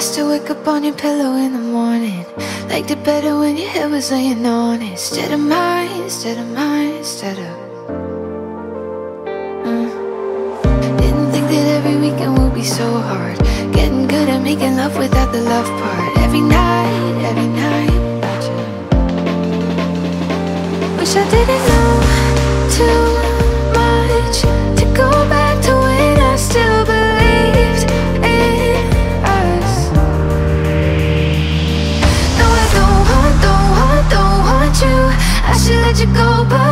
I still wake up on your pillow in the morning. Liked it better when your head was laying on it. Instead of mine, instead of mine, instead of. Mm. Didn't think that every weekend would be so hard. Getting good at making love without the love part. Every night, every night. Wish I didn't know Let you go, but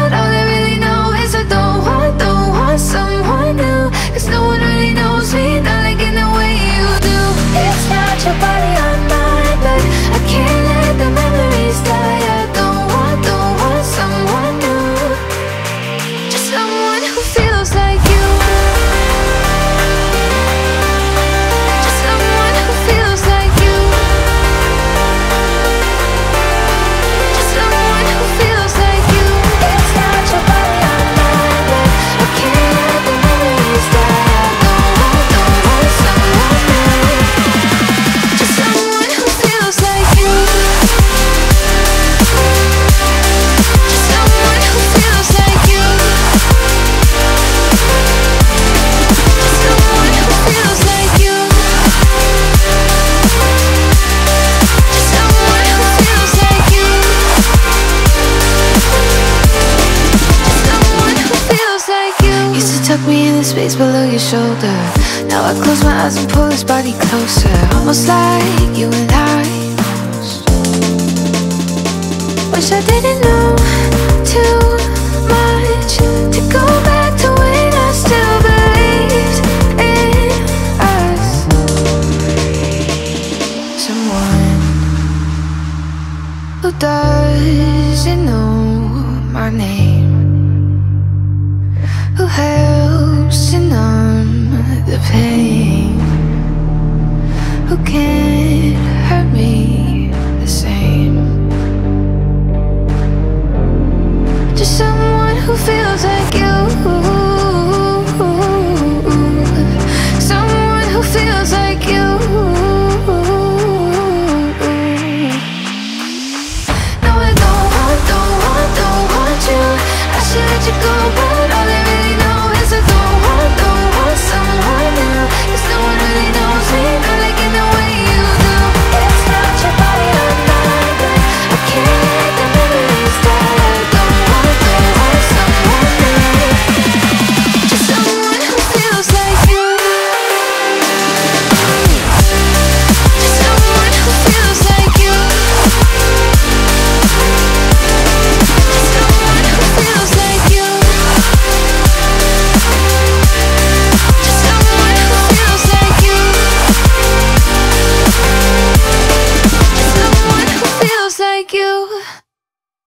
tuck me in the space below your shoulder. Now I close my eyes and pull this body closer. Almost like you and I. Wish I didn't know too much to go back to when I still believed in us. Someone who doesn't know my name, who helps to numb the pain. Who can't hurt me the same? Just someone who feels like you. Someone who feels like you. No, I don't want, don't want, don't want you. I should let you go